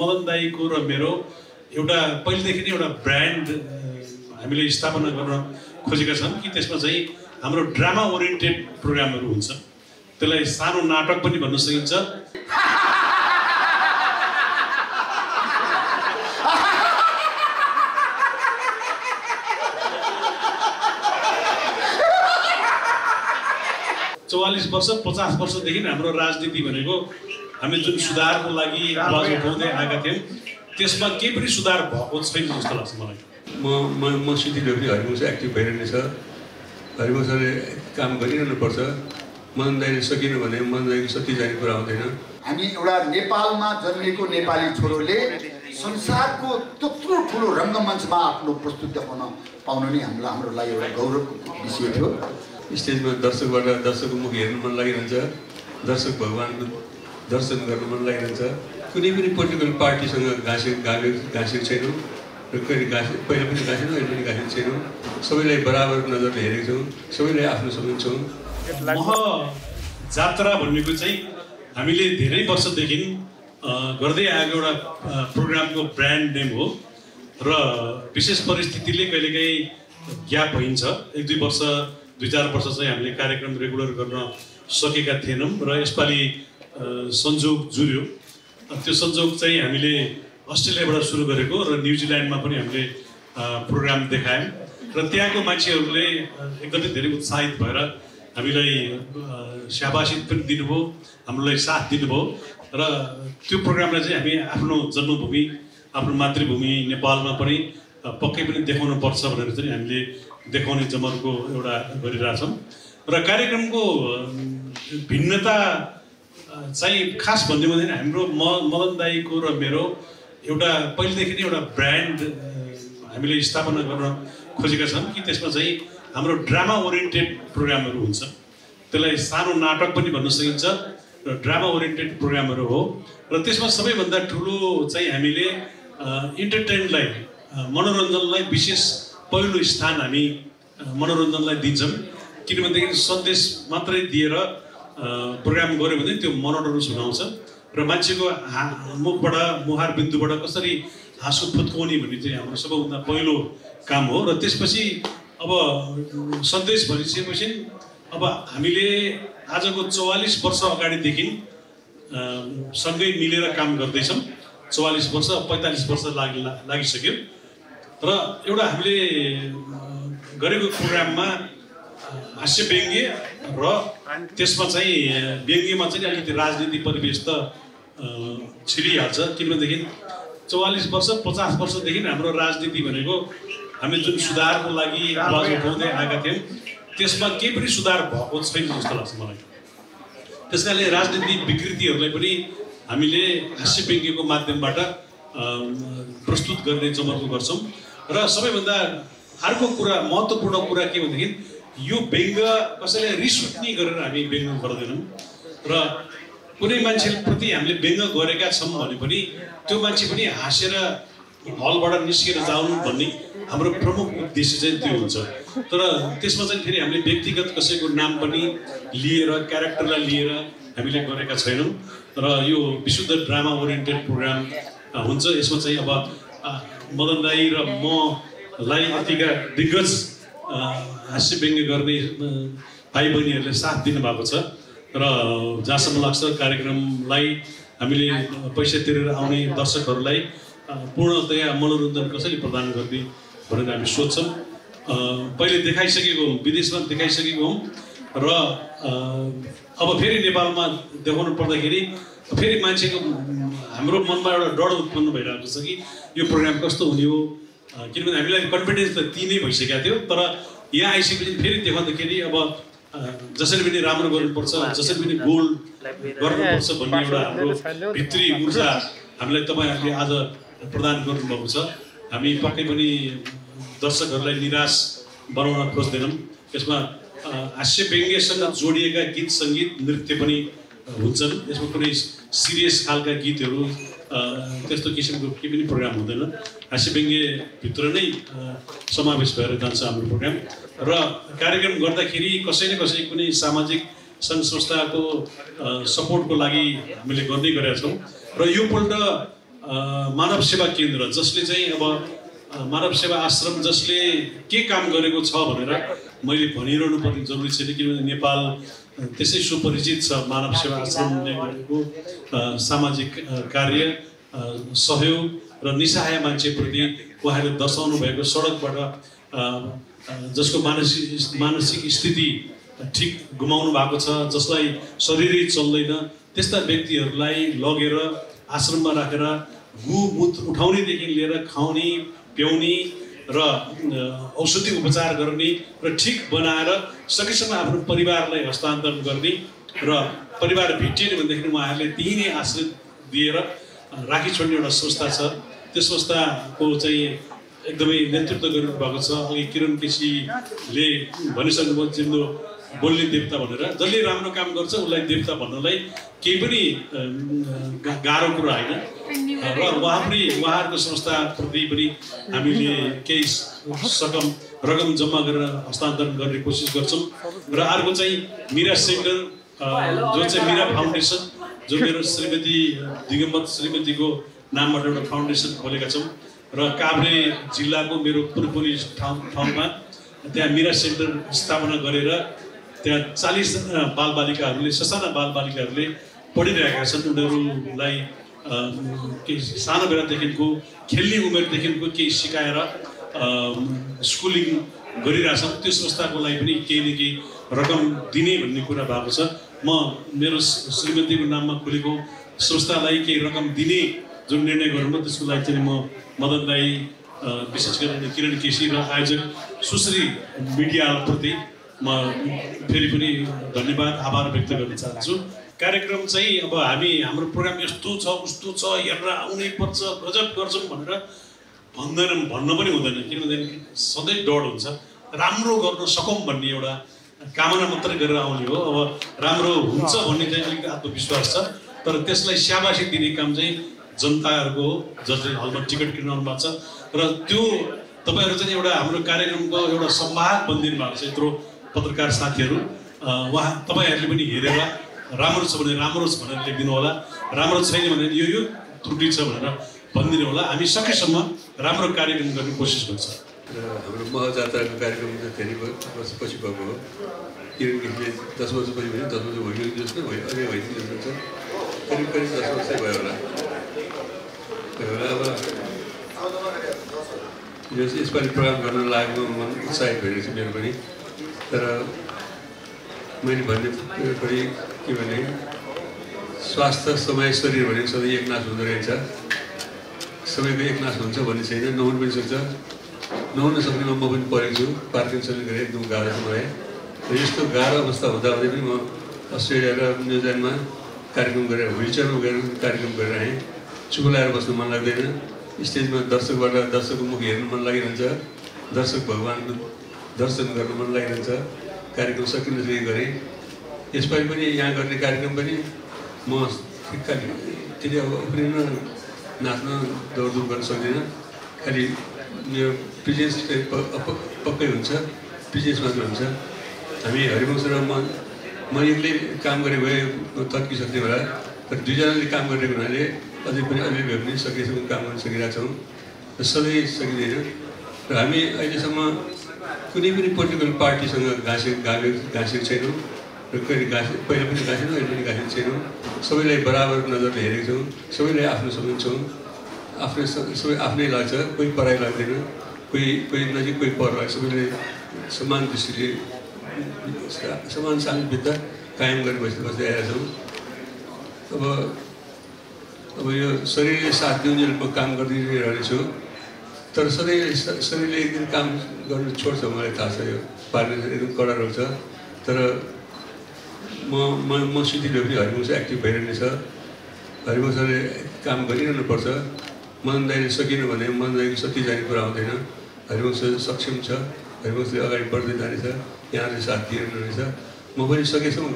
मदन दाईको र मेरो एउटा पहिलेदेखि नै एउटा ब्रान्ड हामीले स्थापना गर्न खोजेका छौँ कि त्यसमा चाहिँ हाम्रो ड्रामा ओरिएन्टेड प्रोग्रामहरू हुन्छ। त्यसलाई सानो नाटक पनि भन्न सकिन्छ। चौवालिस वर्ष पचास वर्षदेखि हाम्रो राजनीति भनेको हामी जुन सुधारको लागि आवाज उठाउँदै आएका थियौँ। त्यसमा केही पनि सुधार भएको छैन जस्तो लाग्छ मलाई। म म म सिटी ढोक्री हरिवंश एक्टिभ भइरहने छ। हरिवंशले काम गरिरहनु पर्छ मदन दाईले सकिनु भने मदन दाईको सती जाने कुरा हुँदैन। हामी एउटा नेपालमा जन्मिएको नेपाली छोरोले संसारको त्यत्रो ठुलो रङ्गमञ्चमा आफ्नो प्रस्तुत देखाउन पाउनु नै हामीलाई हाम्रो लागि एउटा गौरवको विषय थियो। स्टेजमा दर्शकबाट दर्शकको मुख हेर्नु मन लागिरहन्छ। दर्शक भगवान्को दर्शन गर्नु मन लागिरहन्छ। कुनै पनि पोलिटिकल पार्टीसँग घाँसे गाभे घाँसेको छैनौँ। र कहिले घाँसे पहिला पनि घाँसेनौँ अहिले पनि घाँसेको छैनौँ। सबैलाई बराबर नजरले हेरेको छौँ। सबैलाई आफ्नो सम्झन्छौँ। जात्रा भनेको चाहिँ हामीले धेरै वर्षदेखि गर्दै आएको एउटा प्रोग्रामको ब्रान्ड नेम हो। र विशेष परिस्थितिले कहिलेकाहीँ ग्याप भइन्छ। एक दुई वर्ष दुई चार वर्ष चाहिँ हामीले कार्यक्रम रेगुलर गर्न सकेका थिएनौँ। र यसपालि संजोग जुर्यो। त्यो संजोग चाहिँ हामीले अस्ट्रेलियाबाट सुरु गरेको र न्युजिल्यान्डमा पनि हामीले प्रोग्राम देखायौँ। र त्यहाँको मान्छेहरूले एकदमै धेरै उत्साहित भएर हामीलाई अ, स्याबासी पनि दिनुभयो हामीलाई साथ दिनुभयो। र त्यो प्रोग्रामलाई चाहिँ हामी आफ्नो जन्मभूमि आफ्नो मातृभूमि नेपालमा पनि पक्कै पनि देखाउनु पर्छ भनेर चाहिँ हामीले देखाउने जमर्को एउटा गरिरहेछौँ। र कार्यक्रमको भिन्नता चाहिँ खास भन्ने भने हाम्रो म मदन दाईको र मेरो एउटा पहिलेदेखि नै एउटा ब्रान्ड हामीले स्थापना गर्न खोजेका छौँ कि त्यसमा चाहिँ हाम्रो ड्रामा ओरिएन्टेड प्रोग्रामहरू हुन्छ। त्यसलाई सानो नाटक पनि भन्न सकिन्छ र ड्रामा ओरिएन्टेड प्रोग्रामहरू हो। र त्यसमा सबैभन्दा ठुलो चाहिँ हामीले इन्टरटेनलाई मनोरञ्जनलाई विशेष पहिलो स्थान हामी मनोरञ्जनलाई दिन्छौँ। किनभनेदेखि सन्देश मात्रै दिएर प्रोग्राम गऱ्यो भने त्यो मनोरञ्जन सुनाउँछ र मान्छेको हा मुखबाट मुहार बिन्दुबाट कसरी हाँसो फुत्काउने भन्ने चाहिँ हाम्रो सबैभन्दा पहिलो काम हो र त्यसपछि अब सन्देश भनिसकेपछि अब हामीले आजको चौवालिस वर्ष अगाडिदेखि सँगै मिलेर काम गर्दैछौँ चौवालिस वर्ष पैँतालिस वर्ष लागि लागिसक्यो र एउटा हामीले गरेको प्रोग्राममा हास्य व्यङ्ग्य र त्यसमा चाहिँ व्यङ्ग्यमा चाहिँ अलिकति राजनीति परिवेश त छिरिहाल्छ। किनभनेदेखि चौवालिस वर्ष पचास वर्षदेखि हाम्रो राजनीति भनेको हामी जुन सुधारको लागि आवाज उठाउँदै आएका थियौँ त्यसमा केही पनि सुधार भएको छैन जस्तो लाग्छ मलाई। त्यस कारणले राजनीतिक विकृतिहरूलाई पनि हामीले हास्य व्यङ्ग्यको माध्यमबाट प्रस्तुत गर्ने जमर्को गर्छौँ। र सबैभन्दा अर्को कुरा महत्त्वपूर्ण कुरा के भनेदेखि यो व्यङ्ग्य कसैलाई रिस उठ्ने गरेर हामी व्यङ्ग्य गर्दैनौँ। र कुनै मान्छेप्रति हामीले व्यङ्ग्य गरेका छौँ भने पनि त्यो मान्छे पनि हाँसेर हलबाट निस्केर जाउनु भन्ने हाम्रो प्रमुख उद्देश्य चाहिँ त्यो हुन्छ। तर त्यसमा चाहिँ फेरि हामीले व्यक्तिगत कसैको नाम पनि लिएर क्यारेक्टरलाई लिएर हामीले गरेका छैनौँ। र यो विशुद्ध ड्रामा ओरिएन्टेड प्रोग्राम हुन्छ। यसमा चाहिँ अब मदन दाई र मलाई यतिका दिग्गज हास्य व्यङ्ग्य गर्ने भाइ बहिनीहरूले साथ दिनुभएको छ। र जहाँसम्म लाग्छ कार्यक्रमलाई हामीले पैसा तिरेर आउने दर्शकहरूलाई पूर्णतया मनोरञ्जन कसरी प्रदान गर्ने भनेर हामी सोध्छौँ। पहिले देखाइसकेको हौँ विदेशमा देखाइसकेको हौँ। र अब फेरि नेपालमा देखाउनु पर्दाखेरि फेरि मान्छेको हाम्रो मनमा एउटा डर उत्पन्न भइरहेको छ कि यो प्रोग्राम कस्तो हुने हो? किनभने हामीलाई कन्फिडेन्स त ती नै भइसकेको थियो तर यहाँ आइसकेपछि फेरि देखाउँदाखेरि अब जसरी पनि राम्रो गर्नुपर्छ जसरी पनि गोल गर्नुपर्छ भन्ने एउटा हाम्रो भित्री ऊर्जा हामीलाई तपाईँहरूले आज प्रदान गर्नुभएको छ। हामी पक्कै पनि दर्शकहरूलाई निराश बनाउन खोज्दैनौँ। यसमा हास्य व्यङ्ग्यसँग जोडिएका गीत सङ्गीत नृत्य पनि हुन्छन्। यसमा कुनै सिरियस खालका गीतहरू त्यस्तो किसिमको केही पनि प्रोग्राम हुँदैन हास्य व्यङ्ग्यभित्र नै समावेश भएर जान्छ हाम्रो प्रोग्राम र कार्यक्रम गर्दाखेरि कसै न कसै कुनै सामाजिक सङ्घ संस्थाको सपोर्टको लागि हामीले गर्दै गरेका छौँ र योपल्ट मानव सेवा केन्द्र जसले चाहिँ अब मानव सेवा आश्रम जसले के काम गरेको छ भनेर मैले भनिरहनु पर्ने जरुरी छैन किनभने नेपाल त्यसै सुपरिचित छ मानव सेवा आश्रमले गरेको सामाजिक कार्य सहयोग र निसहाय मान्छेप्रति उहाँहरूले दर्शाउनु भएको सडकबाट जसको मानसिक मानसिक स्थिति ठिक गुमाउनु भएको छ जसलाई शरीरै चल्दैन त्यस्ता व्यक्तिहरूलाई लगेर आश्रममा राखेर गुमुत उठाउनेदेखि लिएर खुवाउने पिउने र औषधि उपचार गर्ने र ठिक बनाएर सकेसम्म आफ्नो परिवारलाई हस्तान्तरण गर्ने र परिवार भेटिएन भनेदेखि उहाँहरूले त्यही नै आश्रित दिएर राखी छोड्ने एउटा संस्था छ। त्यो संस्थाको चाहिँ एकदमै नेतृत्व गरिनु भएको छ। अघि किरण केसीले भनिसक्नुभयो जिन्दो बोल्ने देवता भनेर। जसले राम्रो काम गर्छ उसलाई देवता भन्नलाई केही पनि गाह्रो कुरा होइन। र उहाँ पनि उहाँहरूको संस्थाप्रति पनि हामीले केही सकम रकम जम्मा गरेर हस्तान्तरण गर्ने कोसिस गर्छौँ। र अर्को चाहिँ मिरा सेन्टर जो चाहिँ मिरा फाउन्डेसन जो मेरो श्रीमती दिगम्बत श्रीमतीको नामबाट एउटा फाउन्डेसन खोलेका छौँ। र काभ्रे जिल्लाको मेरो पुरपुरी ठाउँ ठाउँमा त्यहाँ मिरा सेन्टर स्थापना गरेर त्यहाँ चालिसजना बालबालिकाहरूले ससाना बालबालिकाहरूले पढिरहेका छन्। उनीहरूलाई केही सानो बेलादेखिको खेल्ने उमेरदेखिको केही सिकाएर स्कुलिङ गरिरहेछन्। त्यो संस्थाको लागि पनि केही न केही रकम दिने भन्ने कुरा भएको छ। म मेरो श्रीमतीको नाममा खोलेको संस्थालाई केही रकम दिने जुन निर्णय गर्नु त्यसको लागि चाहिँ म मदन राई अ, विशेष गरेर किरण केसी र आयोजक सुश्री मिडियाप्रति म फेरि पनि धन्यवाद आभार व्यक्त गर्न चाहन्छु। कार्यक्रम चाहिँ अब हामी हाम्रो प्रोग्राम यस्तो छ उस्तो छ हेरेर आउनै पर्छ गजब गर्छौँ भनेर भन्दैनौँ भन्न पनि हुँदैन। किनभने सधैँ डर हुन्छ। राम्रो गर्न सकौँ भन्ने एउटा कामना मात्रै गरेर आउने हो। अब राम्रो हुन्छ भन्ने चाहिँ अलिकति आत्मविश्वास छ। तर त्यसलाई स्याबासी दिने काम चाहिँ जनताहरूको हो। जसले हलमा टिकट किन्न आउनु भएको छ। र त्यो तपाईँहरू चाहिँ एउटा हाम्रो कार्यक्रमको एउटा संवाहक बनिदिनु भएको छ। यत्रो पत्रकार साथीहरू उहाँ तपाईँहरूले पनि हेरेर राम्रो छ भने राम्रो छ भनेर लेखिदिनु होला। राम्रो छैन भने यो यो त्रुटि छ भनेर भनिदिनु होला। हामी सकेसम्म राम्रो कार्यक्रम गर्ने कोसिस गर्छ। र हाम्रो महजात्राको कार्यक्रम चाहिँ धेरै वर्ष पछि भएको हो। केसीले दस वर्षपछि भने दस वर्ष भइसक्यो जस्तो भयो अझै भइसक्यो जस्तो छ। करिब करिब दस वर्षै भयो होला। भयो अब यसपालि प्रोग्राम गर्न लागेको मन उत्साहित भइरहेको छ मेरो पनि। तर मैले भन्ने पनि के भने स्वास्थ्य समय शरीर भनेको सधैँ एकनाश हुँदो रहेछ। सबैको एकनाश हुन्छ भन्ने छैन नहुनु पनि सक्छ। नहुन सक्नेमा म पनि परेको छु पार्किन्सनले गरेँ एकदम गाह्रो छ मलाई र यस्तो गाह्रो अवस्था हुँदा हुँदै पनि म अस्ट्रेलिया र न्युजिल्यान्डमा कार्यक्रम गरेर विलचेयरमा गएर कार्यक्रम गरेर आएँ। चुप लगाएर बस्नु मन लाग्दैन। स्टेजमा दर्शकबाट दर्शकको मुख हेर्नु मन लागिरहन्छ। दर्शक भगवान्को दर्शन गर्नु मन लागिरहन्छ। कार्यक्रम सकिन सके गरेँ। यसपालि पनि यहाँ गर्ने कार्यक्रम पनि म खालि त्यसले अब उफ्रिन नाच्न दौडधुप गर्न सक्दिनँ। खालि मेरो प्रिजेन्स पक्कै हुन्छ। प्रिजेन्स मात्र हुन्छ। हामी हरिवंश र म म एक्लै काम गरे भए म तर्किसक्थेँ होला। तर दुईजनाले काम गरेको हुनाले अझै पनि अझै भए पनि सकेसम्म काम गर्न सकिरहेको छौँ र सधैँ सकिँदैन। र हामी अहिलेसम्म कुनै पनि पोलिटिकल पार्टीसँग घाँसेको गाभेको घाँसेको छैनौँ। र कहिले घाँसे पहिले पनि घाँसेनौँ अहिले पनि घाँसेको छैनौँ। सबैलाई बराबर नजरले हेरेको छौँ सबैलाई आफ्नो सम्झन्छौँ आफ्नै सबै आफ्नै लाग्छ। कोही पराई लाग्दैन। कोही कोही नजिक कोही पर लाग्छ। सबैले समान दृष्टिले समान सामिलभित्र कायम गरेर बस्दै बस्दै आएका छौँ। अब अब यो शरीरले साथ दिउन्जेलको काम गर्दै नै रहेछु तर सधैँ शरीरले एक दिन काम गर्नु छोड्छ मलाई थाहा छ यो पार्ने एकदम कडा रहेछ। तर म म म सिटिले पनि हरिवंश एक्टिभ भइरहने छ हरिवंशले काम गरिरहनु पर्छ मदन दाईले सकिनँ भने मदन दाईको सती जाने कुरा आउँदैन हरिवंश सक्षम छ। हरिवंशले अगाडि बढ्दै जानेछ। यहाँले साथ दिइरहनु रहेछ म पनि सकेसम्म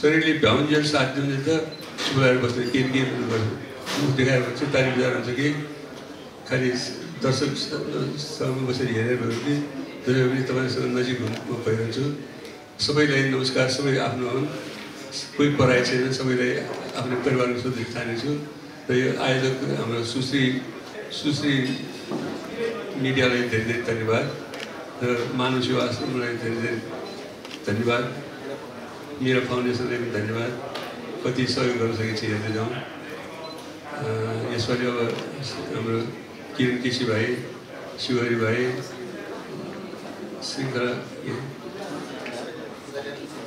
शरीरले भ्याउन्जेल साथ दिउन्जेल त चुपाएर बस्ने के के गर्छु। मुख देखाएर भन्छ तारिफ बजार हुन्छ कि खालि दर्शकसँग बसेर हेरेर भयो कि जहिले पनि तपाईँसँग नजिक हुनु भइरहन्छु सबैलाई नमस्कार सबै आफ्नो कोही पराइ छैन सबैलाई आफ्नो परिवारको सदस्य ठानेछु र यो आयोजक हाम्रो सुश्री सुश्री मिडियालाई धेरै धेरै धन्यवाद र मानव सेवा आश्रमलाई धेरै धेरै धन्यवाद मेरो फाउन्डेसनलाई पनि धन्यवाद कति सहयोग गर्न सकेपछि हेर्दै जाउँ यसपालि अब हाम्रो केसी भाइ शिवहरी भाइ श्रृङ्खला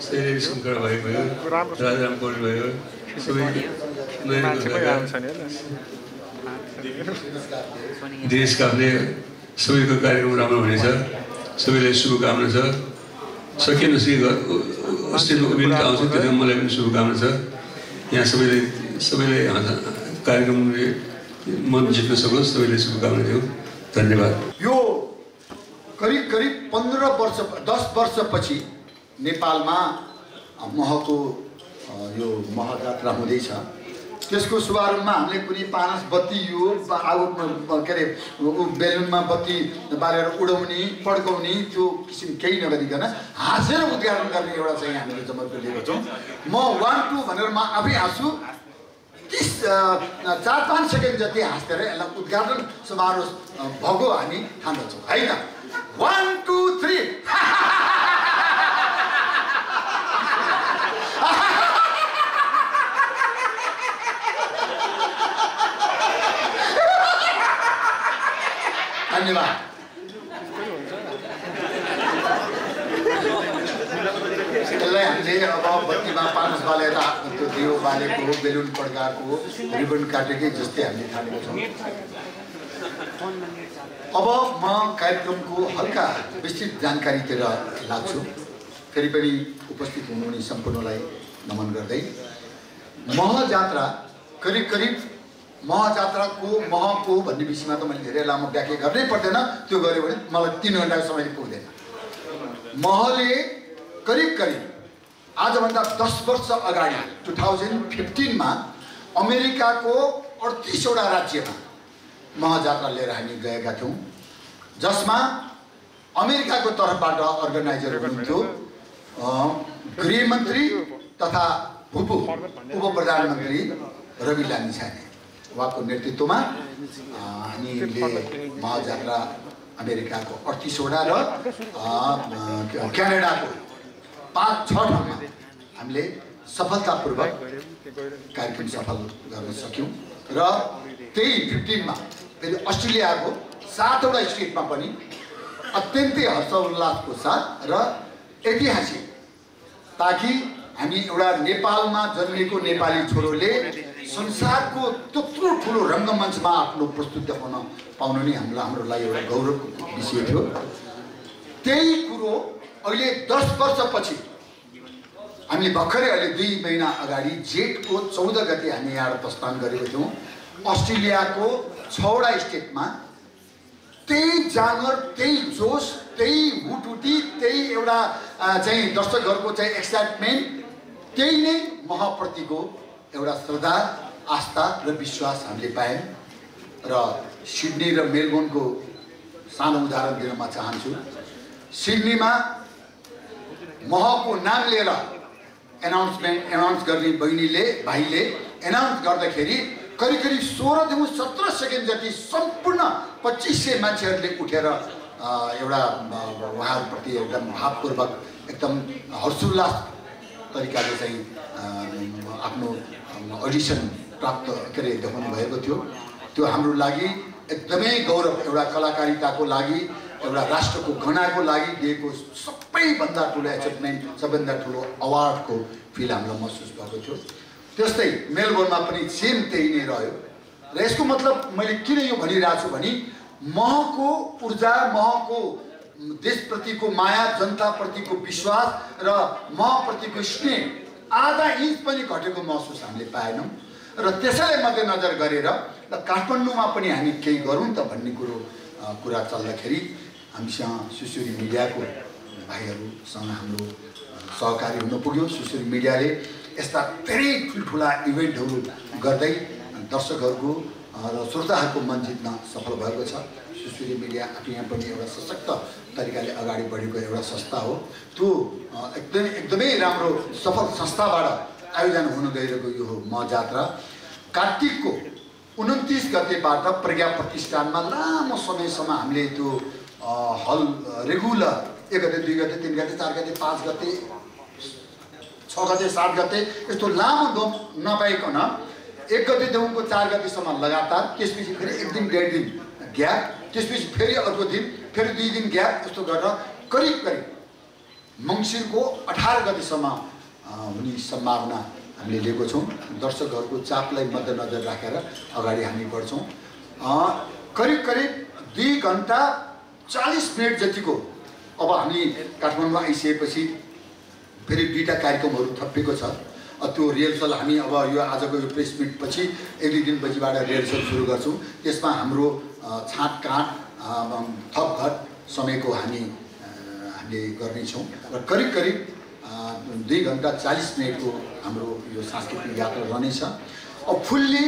शैलेश शङ्कर भाइ भयो राजाराम पौडेल भयो सबै दिनेश काफले सबैको कार्यक्रम राम्रो हुनेछ सबैलाई शुभकामना छ। सकिएन सके अस्ट्रेलिया इभेन्ट आउँछ त्यो मलाई पनि शुभकामना छ। यहाँ सबैले सबैले कार्यक्रमले मन जित्न सबैले शुभकामना दिउँ। धन्यवाद। यो करिब करिब पन्ध्र वर्ष दस वर्षपछि नेपालमा महको यो महाजात्रा हुँदैछ। त्यसको शुभारम्भमा हामीले कुनै पानस बत्ती यो आगो के अरे बेलुनमा बत्ती बालेर उडाउने पड्काउने त्यो किसिम केही नगरिकन हाँसेर उद्घाटन गर्ने एउटा चाहिँ हामीले जमर्को लिएको छौँ। म वान टू भनेर म आफै हाँस्छु। तिस चार पाँच सेकेन्ड जति हाँसेर यसलाई उद्घाटन समारोह भएको हामी ठान्दछौँ है त वान टू थ्री धन्यवाद। हामीले अब बत्तीमा पानस बालेर त्यो दियो बालेको बेलुन पड्काएको रिबन काटेकै जस्तै हामीले ठानेको छौँ। अब म कार्यक्रमको हल्का विस्तृत जानकारीतिर लाग्छु। फेरि पनि उपस्थित हुनुहुने सम्पूर्णलाई नमन गर्दै। महजात्रा करिब करिब महजात्राको महको भन्ने विषयमा त मैले धेरै लामो व्याख्या गर्नै पर्दैन। त्यो गऱ्यो भने मलाई तिन घन्टाको समय पुग्दैन। महले करिब करिब आजभन्दा दस वर्ष अगाडि टु थाउजन्ड फिफ्टिनमा अमेरिकाको अडतिसवटा राज्यमा महाजात्रा लिएर हामी गएका थियौँ जसमा अमेरिकाको तर्फबाट अर्गनाइजर हुनुहुन्थ्यो गृहमन्त्री तथा उप उप प्रधानमन्त्री रवि लामिछाने उहाँको नेतृत्वमा हामीले महाजात्रा अमेरिकाको अडतिसवटा र क्यानाडाको पाँच छ ठाउँमा हामीले सफलतापूर्वक कार्यक्रम सफल गर्न सक्यौँ। र त्यही फिफ्टिनमा फेरि अस्ट्रेलियाको सातवटा स्टेटमा पनि अत्यन्तै हर्षोल्लासको साथ र ऐतिहासिक ताकि हामी एउटा नेपालमा जन्मेको नेपाली छोरोले संसारको त्यत्रो ठुलो रङ्गमञ्चमा आफ्नो प्रस्तुत देखाउन पाउनु नै हाम्रो हाम्रो लागि एउटा गौरवको विषय थियो। त्यही कुरो अहिले दस वर्षपछि हामीले भर्खरै अहिले दुई महिना अगाडि जेठको चौध गति हामी यहाँ प्रस्थान गरेको थियौँ। अस्ट्रेलियाको छवटा स्टेटमा त्यही जाँगर त्यही जोस त्यही हुटहुटी त्यही एउटा चाहिँ दर्शकहरूको चाहिँ एक्साइटमेन्ट त्यही नै महप्रतिको एउटा श्रद्धा आस्था र विश्वास हामीले पायौँ। र सिडनी र मेलबोर्नको सानो उदाहरण दिन म चाहन्छु। सिडनीमा महको नाम लिएर एनाउन्समेन्ट एनाउन्स गर्ने बहिनीले भाइले एनाउन्स गर्दाखेरि करिब करिब सोह्रदेखि सत्र सेकेन्ड जति सम्पूर्ण पच्चिस सय मान्छेहरूले उठेर एउटा उहाँहरूप्रति एकदम भावपूर्वक एकदम हर्षोल्लास तरिकाले चाहिँ आफ्नो अडिसन प्राप्त के अरे देखाउनु भएको थियो। त्यो हाम्रो लागि एकदमै गौरव एउटा कलाकारिताको लागि एउटा राष्ट्रको गणाको लागि दिएको सबैभन्दा ठुलो एचिभमेन्ट सबैभन्दा ठुलो अवार्डको फिल हामीलाई महसुस भएको थियो। त्यस्तै मेलबोर्नमा पनि सेम त्यही नै रह्यो। र यसको मतलब मैले किन यो भनिरहेको छु भने महको ऊर्जा महको देशप्रतिको माया जनताप्रतिको विश्वास र महप्रतिको स्नेह आधा इन्च पनि घटेको महसुस हामीले पाएनौँ। र त्यसैलाई मध्यनजर गरेर र काठमाडौँमा पनि हामी केही गरौँ त भन्ने कुरो कुरा चल्दाखेरि हामीसँग सुसुरी मिडियाको भाइहरूसँग हाम्रो सहकारी हुन पुग्यो। सुसुरी मिडियाले यस्ता धेरै ठुल्ठुला इभेन्टहरू गर्दै दर्शकहरूको र श्रोताहरूको मन जित्न सफल भएको छ। सुसुरी मिडिया यहाँ पनि एउटा सशक्त तरिकाले अगाडि बढेको एउटा संस्था हो। त्यो एकदमै एकदमै राम्रो सफल संस्थाबाट आयोजना हुन गइरहेको यो हो म जात्रा। कार्तिकको उन्तिस गतेबाट प्रज्ञा प्रतिष्ठानमा लामो समयसम्म हामीले त्यो हल रेगुलर एक गते दुई गते तिन गते चार गते पाँच गते छ गते सात गते यस्तो लामो दम नपाइकन एक गते देउको चार गतेसम्म लगातार त्यसपछि फेरि एक दिन डेढ दिन ग्याप त्यसपछि फेरि अर्को दिन फेरि दुई दिन ग्याप यस्तो गरेर करिब करिब मङ्सिरको अठार गतिसम्म हुने सम्भावना हामीले लिएको छौँ। दर्शकहरूको चापलाई मध्यनजर राखेर अगाडि हामी बढ्छौँ। करिब करिब दुई घन्टा चालिस मिनट जतिको अब हामी काठमाडौँमा आइसकेपछि फेरि दुईवटा कार्यक्रमहरू थपिएको छ। त्यो रिहर्सल हामी अब यो आजको यो प्रेस मिट पछि एक दुई दिन पछिबाट रिहर्सल सुरु गर्छौँ। त्यसमा हाम्रो अ, छाँटकाँट अ, थपघट समयको हामी हामीले गर्नेछौँ। र करिब करिब दुई घन्टा चालिस मिनटको हाम्रो यो सांस्कृतिक यात्रा रहनेछ। अब फुल्ली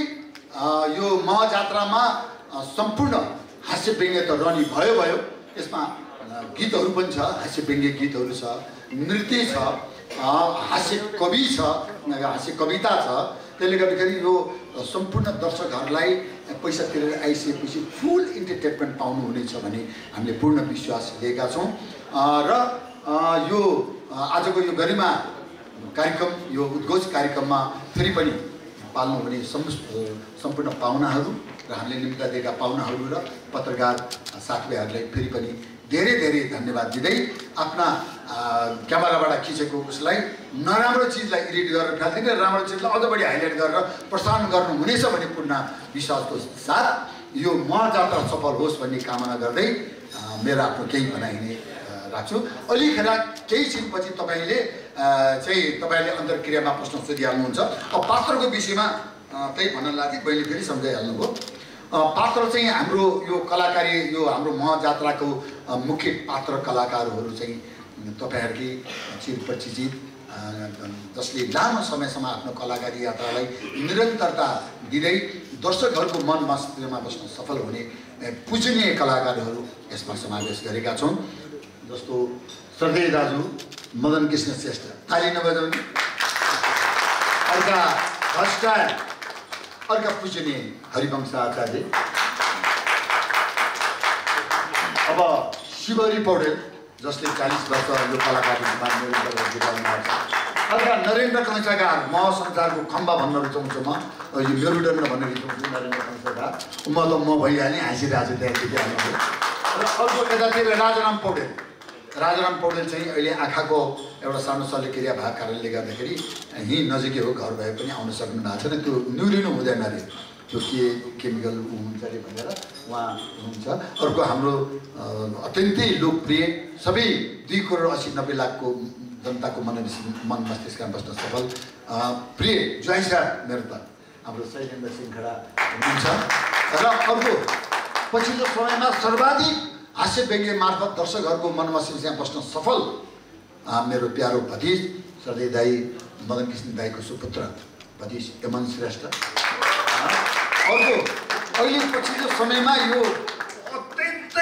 यो महाजात्रामा सम्पूर्ण हास्य व्यङ्ग्य त रहने भयो भयो। यसमा गीतहरू पनि छ हास्य व्यङ्ग्य गीतहरू छ नृत्य छ हास्य कवि छ हास्य कविता छ। त्यसले गर्दाखेरि यो सम्पूर्ण दर्शकहरूलाई पैसा तिरेर आइसकेपछि फुल इन्टरटेनमेन्ट पाउनुहुनेछ भन्ने हामीले पूर्ण विश्वास लिएका छौँ। र यो आजको यो गरिमा कार्यक्रम यो उद्घोष कार्यक्रममा फेरि पनि पाल्नुहुने सम् सम्पूर्ण पाहुनाहरू र हामीले निम्त दिएका पाहुनाहरू र पत्रकार साथीभाइहरूलाई फेरि पनि धेरै धेरै धन्यवाद दिँदै आफ्ना क्यामेराबाट खिचेको उसलाई नराम्रो चिजलाई एडिट गरेर फाल्दिनँ राम्रो चिजलाई अझ बढी हाइलाइट गरेर प्रसारण गर्नुहुनेछ भन्ने पूर्ण विश्वासको साथ यो महाजात्रा सफल होस् भन्ने कामना गर्दै मेरो आफ्नो केही भनाइ नै अ, राख्छु अलिखेर केही छिनपछि तपाईँले चाहिँ तपाईँले अन्तर्क्रियामा प्रश्न सोधिहाल्नुहुन्छ। अब पात्रको विषयमा त्यही भन्न लाग्थेँ मैले फेरि सम्झाइहाल्नुभयो। पात्र चाहिँ हाम्रो यो कलाकारी यो हाम्रो महाजात्राको मुख्य पात्र कलाकारहरू चाहिँ तपाईँहरूकै चिरपरिचित अ, जसले लामो समयसम्म आफ्नो कलाकारी यात्रालाई निरन्तरता दिँदै दर्शकहरूको मन मस्तिष्कमा बस्न सफल हुने पूजनीय कलाकारहरू यसमा समावेश गरेका छौँ। जस्तो श्रद्धेय दाजु मदन कृष्ण श्रेष्ठ ताली नबजाउने। अर्का हस्टाइल अर्का पूजनीय हरिवंश आचार्य अब शिवरी पौडेल जसले चालिस वर्ष यो भएको छ अर्का नरेन्द्र कंसाकार म संसारको खम्बा भन्न रुचाउँछु म यो मेरुदण्ड भन्न रुचाउँछु नरेन्द्र कंसाकार म त म भइहालेँ हाँसिरहेको छु त्यहाँदेखि र अर्को यतातिर राजाराम पौडेल राजाराम पौडेल चाहिँ अहिले आँखाको एउटा सानो शल्यक्रिया भएको कारणले गर्दाखेरि यहीँ नजिकै हो घर भए पनि आउन सक्नु भएको छैन। त्यो निहुरिनु हुँदैन अरे। त्यो के केमिकल हुन्छ अरे भनेर उहाँ हुनुहुन्छ। अर्को हाम्रो अत्यन्तै लोकप्रिय सबै दुई करोड असी नब्बे लाखको जनताको मन मन मस्तिष्कमा बस्न सफल प्रिय ज्वाइसा मेरो त। हाम्रो शैलेन्द्र सिंह खडा हुनुहुन्छ। र अर्को पछिल्लो समयमा सर्वाधिक हास्य व्यङ्ग्य मार्फत दर्शकहरूको मन मस्तिष्कमा बस्न सफल। मेरो प्यारो भतिज सरदेव दाई मदन कृष्ण दाईको सुपुत्र भतिज यमन श्रेष्ठ। अर्को अहिले पछिल्लो समयमा यो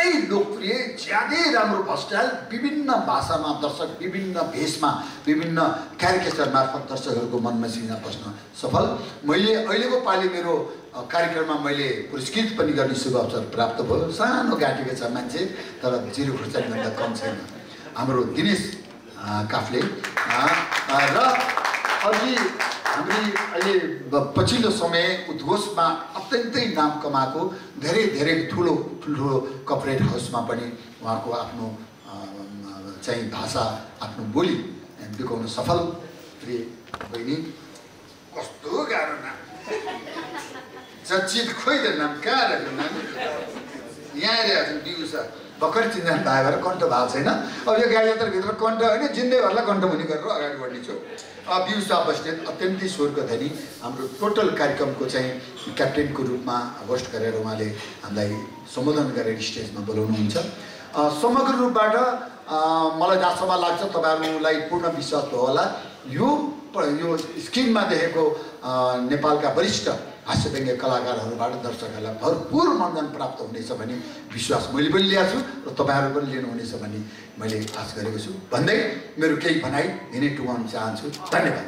अत्यन्तै लोकप्रिय ज्यादै राम्रो भस्टाइल विभिन्न भाषामा दर्शक विभिन्न भेषमा विभिन्न क्यारिकेचर मार्फत दर्शकहरूको मनमा सिङ्गा बस्न सफल। मैले अहिलेको पालि मेरो कार्यक्रममा मैले पुरस्कृत पनि गर्ने शुभ अवसर प्राप्त भयो। सानो घाँटीको छ मान्छे तर जिरो खुर्सानीभन्दा कम छैन। हाम्रो दिनेश काफले र अघि हामी अहिले पछिल्लो समय उद्घोषमा अत्यन्तै नाम कमाएको धेरै धेरै ठुलो ठुल्ठुलो कर्पोरेट हाउसमा पनि उहाँको आफ्नो चाहिँ भाषा आफ्नो बोली बिकाउन सफल प्रिय बहिनी। कस्तो गाह्रो नाम। चर्चित खोइ त नाम कहाँ रहेको नाम? यहाँ रहेको छ दिउँसा। भर्खर चिन्जान भएर कण्ठ भएको छैन। अब यो गाई यात्राभित्र कण्ठ होइन जिन्दैभरलाई कण्ठमुनि गरेर अगाडि बढ्नेछु। अब बिउसा बस्नेत अत्यन्तै स्वरको धनी हाम्रो टोटल कार्यक्रमको चाहिँ क्याप्टेनको रूपमा होस्ट गरेर उहाँले हामीलाई सम्बोधन गरेर स्टेजमा बोलाउनुहुन्छ। समग्र रूपबाट मलाई जहाँसम्म लाग्छ तपाईँहरूलाई पूर्ण विश्वास होला। यो यो स्क्रिनमा देखेको नेपालका वरिष्ठ हास्य व्यङ्ग्य कलाकारहरूबाट दर्शकहरूलाई भरपुर मनोरञ्जन प्राप्त हुनेछ भन्ने विश्वास मैले पनि ल्याएको छु र तपाईँहरू पनि लिनुहुनेछ भन्ने मैले आश गरेको छु। भन्दै मेरो केही भनाइ यिनै टुङ्गाउन चाहन्छु। धन्यवाद।